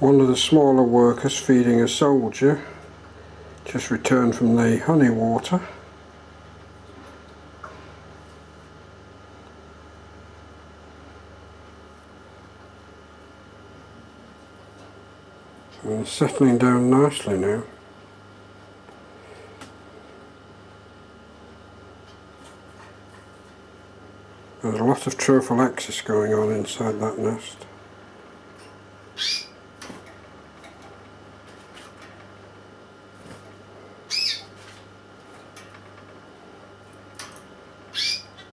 one of the smaller workers feeding a soldier just returned from the honey water and settling down nicely now There's a lot of trophallaxis going on inside that nest.